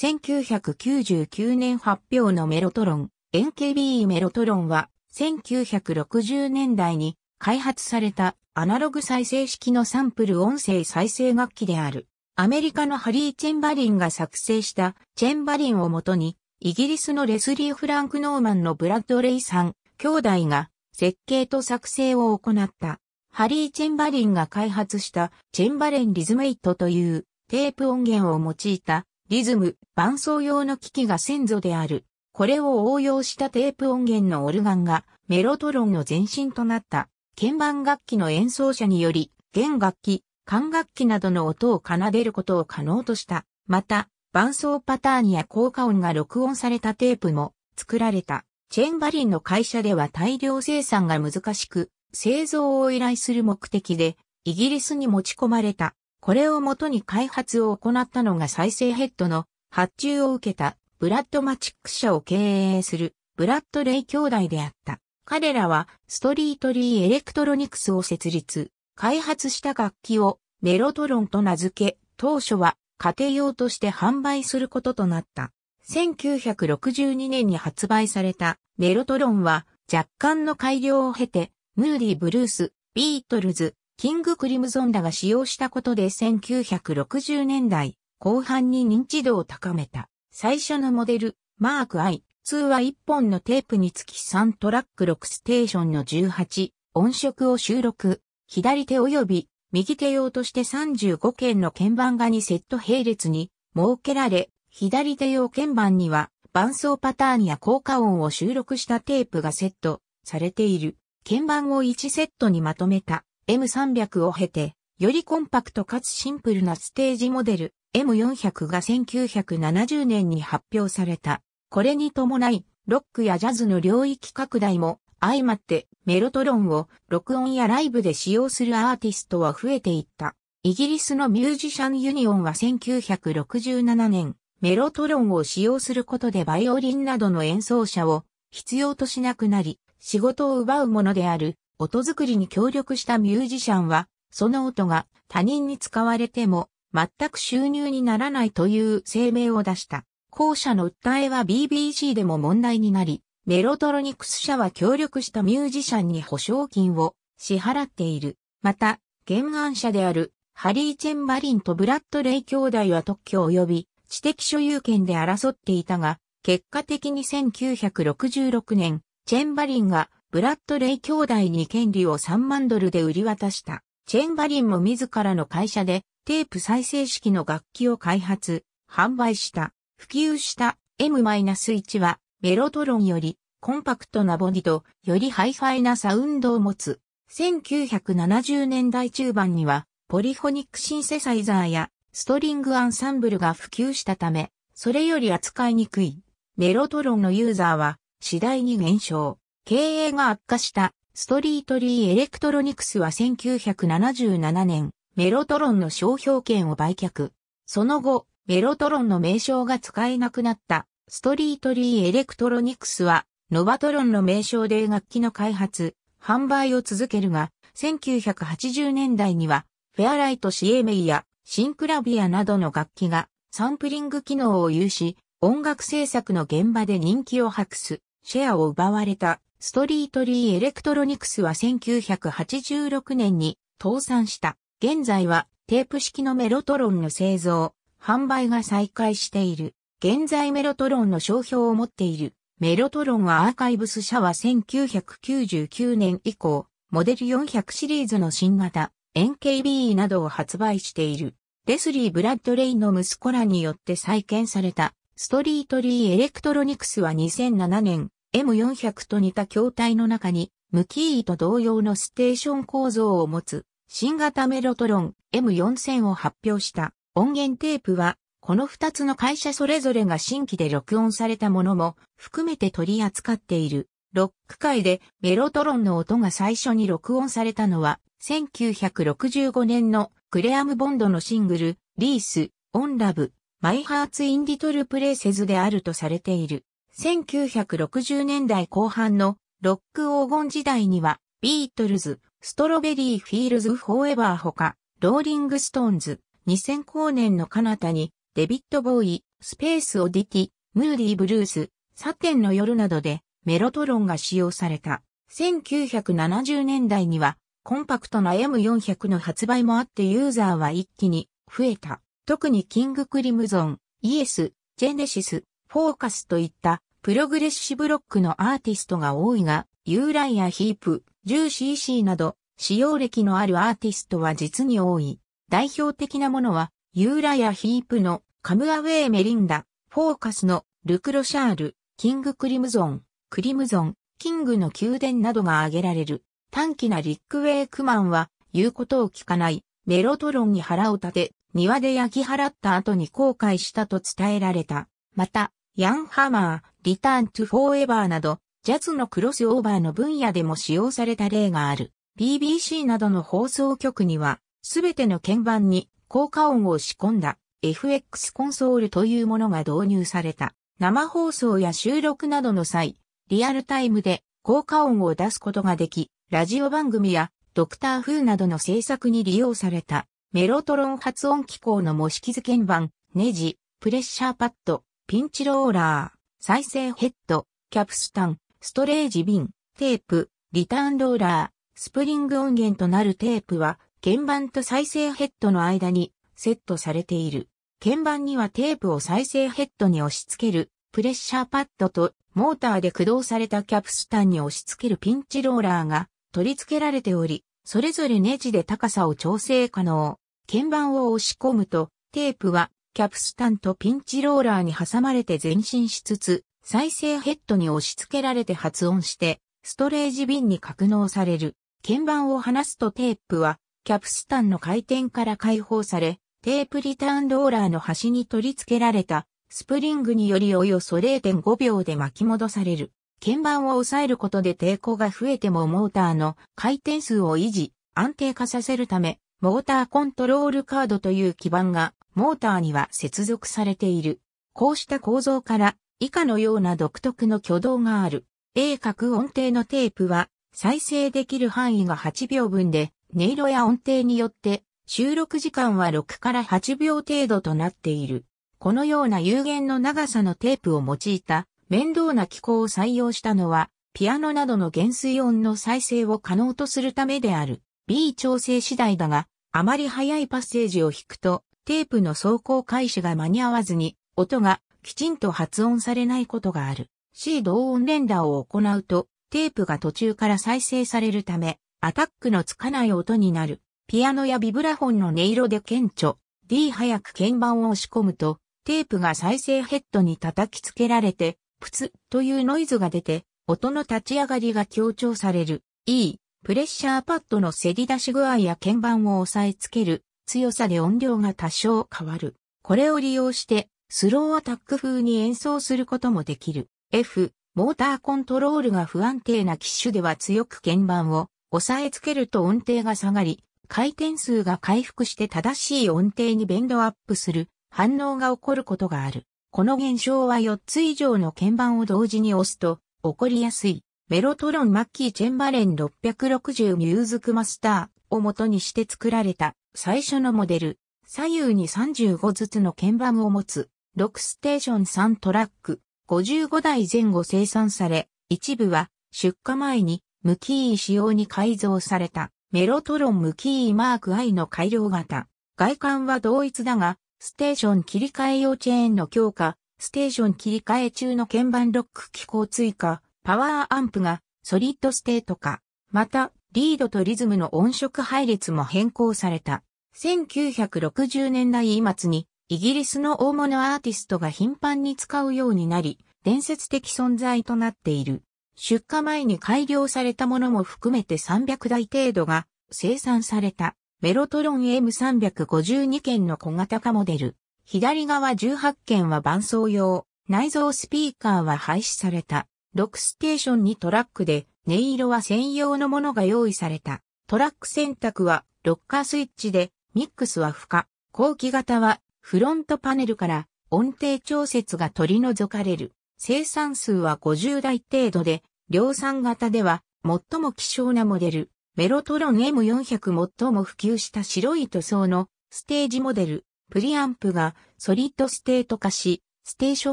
1999年発表のメロトロン、NKB メロトロンは1960年代に開発されたアナログ再生式のサンプル音声再生楽器である。アメリカのハリー・チェンバリンが作成したチェンバリンをもとに、イギリスのレスリー・フランク・ノーマンのブラッドレイさん、兄弟が設計と作成を行った。ハリー・チェンバリンが開発したチェンバレン・リズメイトというテープ音源を用いたリズム、伴奏用の機器が先祖である。これを応用したテープ音源のオルガンがメロトロンの前身となった鍵盤楽器の演奏者により弦楽器、管楽器などの音を奏でることを可能とした。また、伴奏パターンや効果音が録音されたテープも作られた。チェンバリンの会社では大量生産が難しく、製造を依頼する目的で、イギリスに持ち込まれた。これをもとに開発を行ったのが再生ヘッドの発注を受けたブラッドマチック社を経営するブラッドレイ兄弟であった。彼らはストリートリーエレクトロニクスを設立。開発した楽器をメロトロンと名付け、当初は家庭用として販売することとなった。1962年に発売されたメロトロンは若干の改良を経て、ムーディー・ブルース、ビートルズ、キング・クリムゾンダが使用したことで1960年代後半に認知度を高めた。最初のモデル、マーク I2 は1本のテープにつき3トラック6ステーションの18音色を収録。左手及び右手用として35件の鍵盤が2セット並列に設けられ、左手用鍵盤には伴奏パターンや効果音を収録したテープがセットされている。鍵盤を1セットにまとめた M300 を経て、よりコンパクトかつシンプルなステージモデル M400 が1970年に発表された。これに伴い、ロックやジャズの領域拡大も相まってメロトロンを録音やライブで使用するアーティストは増えていった。イギリスのミュージシャンユニオンは1967年、メロトロンを使用することでバイオリンなどの演奏者を必要としなくなり、仕事を奪うものである音作りに協力したミュージシャンは、その音が他人に使われても全く収入にならないという声明を出した。後者の訴えは BBC でも問題になり、メロトロニクス社は協力したミュージシャンに保証金を支払っている。また、原案者であるハリー・チェンバリンとブラッドレイ兄弟は特許及び知的所有権で争っていたが、結果的に1966年、チェンバリンがブラッドレイ兄弟に権利を3万ドルで売り渡した。チェンバリンも自らの会社でテープ再生式の楽器を開発、販売した。普及した M-1 はメロトロンよりコンパクトなボディとよりハイファイなサウンドを持つ。1970年代中盤にはポリフォニックシンセサイザーやストリングアンサンブルが普及したため、それより扱いにくいメロトロンのユーザーは次第に減少。経営が悪化したストリートリーエレクトロニクスは1977年メロトロンの商標権を売却。その後、メロトロンの名称が使えなくなったストリートリーエレクトロニクスはノバトロンの名称で楽器の開発、販売を続けるが、1980年代には、フェアライト CMI やシンクラビアなどの楽器がサンプリング機能を有し、音楽制作の現場で人気を博す、シェアを奪われたストリートリーエレクトロニクスは1986年に倒産した。現在はテープ式のメロトロンの製造、販売が再開している。現在メロトロンの商標を持っているメロトロンアーカイブス社は1999年以降、モデル400シリーズの新型 Mk VI などを発売している。レスリー・ブラッドレイの息子らによって再建されたストリートリーエレクトロニクスは2007年 M400 と似た筐体の中に Mk II と同様のステーション構造を持つ新型メロトロン M4000 を発表した音源テープはこの二つの会社それぞれが新規で録音されたものも含めて取り扱っている。ロック界でメロトロンの音が最初に録音されたのは1965年のグレアム・ボンドのシングル Lease on Love、My Heart's in Little Pieces であるとされている。1960年代後半のロック黄金時代にはビートルズ、ストロベリー・フィールズ・フォーエバーほか、ローリング・ストーンズ、2000光年の彼方にデビッド・ボウイ、スペース・オディティ、ムーディー・ブルース、サテンの夜などでメロトロンが使用された。1970年代にはコンパクトな M400 の発売もあってユーザーは一気に増えた。特にキングクリムゾン、イエス、ジェネシス、フォーカスといったプログレッシブロックのアーティストが多いが、ユーライア・ヒープ、10cc など使用歴のあるアーティストは実に多い。代表的なものは、ユーライア・ヒープのカムアウェイ・メリンダ、フォーカスのルクロシャール、キングクリムゾン、クリムゾン、キングの宮殿などが挙げられる。短気なリック・ウェイクマンは、言うことを聞かない、メロトロンに腹を立て、庭で焼き払った後に後悔したと伝えられた。また、ヤンハマー、リターントゥフォーエバーなど、ジャズのクロスオーバーの分野でも使用された例がある。BBC などの放送局には、すべての鍵盤に効果音を仕込んだ FX コンソールというものが導入された。生放送や収録などの際、リアルタイムで効果音を出すことができ、ラジオ番組やドクター風などの制作に利用された。メロトロン発音機構の模式図鍵盤、ネジ、プレッシャーパッド、ピンチローラー、再生ヘッド、キャプスタン、ストレージビン、テープ、リターンローラー、スプリング音源となるテープは、鍵盤と再生ヘッドの間にセットされている。鍵盤にはテープを再生ヘッドに押し付けるプレッシャーパッドとモーターで駆動されたキャプスタンに押し付けるピンチローラーが取り付けられており、それぞれネジで高さを調整可能。鍵盤を押し込むと、テープはキャプスタンとピンチローラーに挟まれて前進しつつ、再生ヘッドに押し付けられて発音して、ストレージビンに格納される。鍵盤を離すとテープは、キャプスタンの回転から解放され、テープリターンローラーの端に取り付けられた、スプリングによりおよそ0.5秒で巻き戻される。鍵盤を押さえることで抵抗が増えてもモーターの回転数を維持、安定化させるため、モーターコントロールカードという基板がモーターには接続されている。こうした構造から以下のような独特の挙動がある。A 角音程のテープは再生できる範囲が8秒分で音色や音程によって収録時間は6から8秒程度となっている。このような有限の長さのテープを用いた面倒な機構を採用したのはピアノなどの減衰音の再生を可能とするためである。B 調整次第だが、あまり速いパッセージを弾くと、テープの走行開始が間に合わずに、音がきちんと発音されないことがある。C 同音連打を行うと、テープが途中から再生されるため、アタックのつかない音になる。ピアノやビブラフォンの音色で顕著。D 早く鍵盤を押し込むと、テープが再生ヘッドに叩きつけられて、プツというノイズが出て、音の立ち上がりが強調される。E、プレッシャーパッドのせり出し具合や鍵盤を押さえつける強さで音量が多少変わる。これを利用してスローアタック風に演奏することもできる。F、モーターコントロールが不安定な機種では強く鍵盤を押さえつけると音程が下がり、回転数が回復して正しい音程にベンドアップする反応が起こることがある。この現象は4つ以上の鍵盤を同時に押すと起こりやすい。メロトロンマッキー・チェンバレン660ミューズクマスターを元にして作られた。最初のモデル。左右に35ずつの鍵盤を持つ。6ステーション3トラック。55台前後生産され、一部は出荷前にムキー仕様に改造された。メロトロンムキーマーク I の改良型。外観は同一だが、ステーション切り替え用チェーンの強化、ステーション切り替え中の鍵盤ロック機構追加、パワーアンプがソリッドステート化。また、リードとリズムの音色配列も変更された。1960年代末にイギリスの大物アーティストが頻繁に使うようになり、伝説的存在となっている。出荷前に改良されたものも含めて300台程度が生産されたメロトロン M352 件の小型化モデル。左側18件は伴奏用、内蔵スピーカーは廃止された。6ステーションにトラックで、音色は専用のものが用意された。トラック選択は、ロッカースイッチで、ミックスは不可。後期型は、フロントパネルから音程調節が取り除かれる。生産数は50台程度で、量産型では、最も希少なモデル。メロトロン M400 最も普及した白い塗装のステージモデル。プリアンプがソリッドステート化し、ステーショ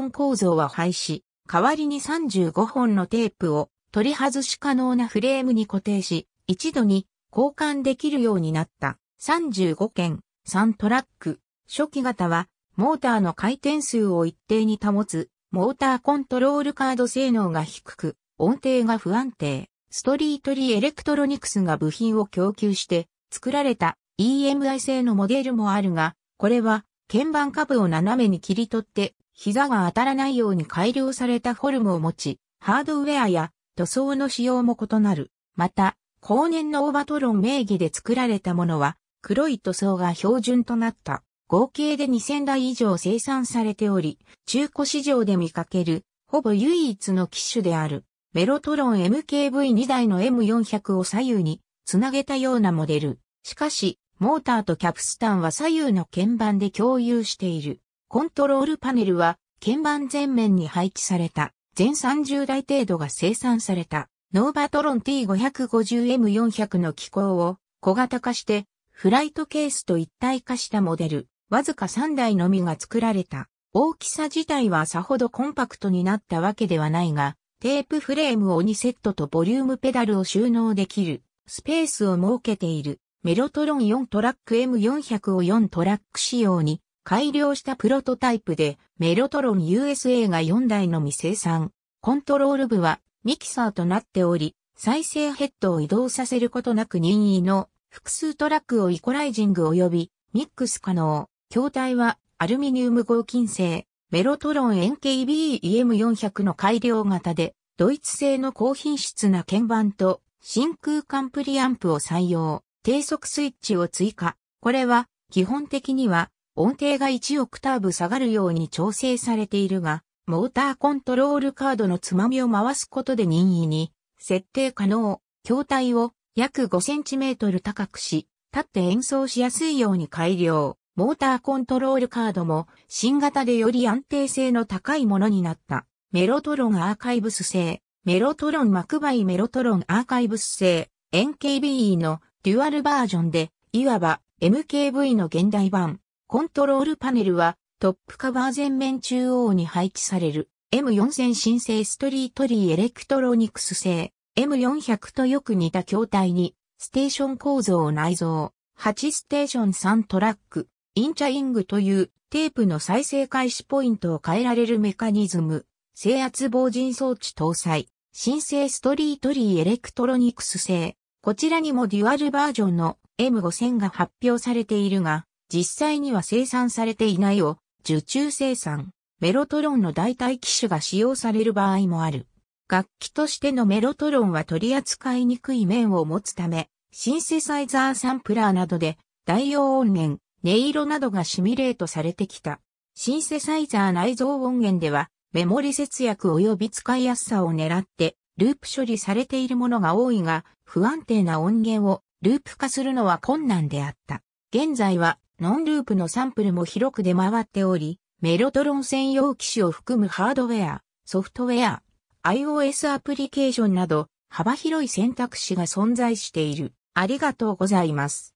ン構造は廃止。代わりに35本のテープを取り外し可能なフレームに固定し、一度に交換できるようになった。35鍵、3トラック。初期型は、モーターの回転数を一定に保つ、モーターコントロールカード性能が低く、音程が不安定。ストリートリーエレクトロニクスが部品を供給して作られた EMI 製のモデルもあるが、これは鍵盤下部を斜めに切り取って膝が当たらないように改良されたフォルムを持ち、ハードウェアや塗装の仕様も異なる。また、後年のオーバトロン名義で作られたものは、黒い塗装が標準となった。合計で2000台以上生産されており、中古市場で見かける、ほぼ唯一の機種である。メロトロン MKV2 台の M400 を左右につなげたようなモデル。しかし、モーターとキャプスタンは左右の鍵盤で共有している。コントロールパネルは鍵盤前面に配置された。全30台程度が生産された。ノーバトロン T550M400 の機構を小型化してフライトケースと一体化したモデル。わずか3台のみが作られた。大きさ自体はさほどコンパクトになったわけではないが、テープフレームを2セットとボリュームペダルを収納できるスペースを設けているメロトロン4トラック M400 を4トラック仕様に改良したプロトタイプでメロトロン USA が4台のみ生産。コントロール部はミキサーとなっており、再生ヘッドを移動させることなく任意の複数トラックをイコライジング及びミックス可能。筐体はアルミニウム合金製。メロトロン NKB-EM400 の改良型で、ドイツ製の高品質な鍵盤と真空管プリアンプを採用、低速スイッチを追加。これは基本的には音程が1オクターブ下がるように調整されているが、モーターコントロールカードのつまみを回すことで任意に設定可能。筐体を約5センチメートル高くし、立って演奏しやすいように改良。モーターコントロールカードも新型でより安定性の高いものになった。メロトロンアーカイブス製、メロトロンマクバイメロトロンアーカイブス製、NKBE のデュアルバージョンで、いわば MKV の現代版。コントロールパネルはトップカバー前面中央に配置される M4000 新生ストリートリーエレクトロニクス製 M400 とよく似た筐体にステーション構造を内蔵。8ステーション3トラック。インチャイングというテープの再生開始ポイントを変えられるメカニズム、制圧防塵装置搭載、新生ストリートリーエレクトロニクス製。こちらにもデュアルバージョンの M5000 が発表されているが、実際には生産されていないを受注生産。メロトロンの代替機種が使用される場合もある。楽器としてのメロトロンは取り扱いにくい面を持つため、シンセサイザーサンプラーなどで代用音源、音色などがシミュレートされてきた。シンセサイザー内蔵音源では、メモリ節約及び使いやすさを狙って、ループ処理されているものが多いが、不安定な音源をループ化するのは困難であった。現在は、ノンループのサンプルも広く出回っており、メロトロン専用機種を含むハードウェア、ソフトウェア、iOS アプリケーションなど、幅広い選択肢が存在している。ありがとうございます。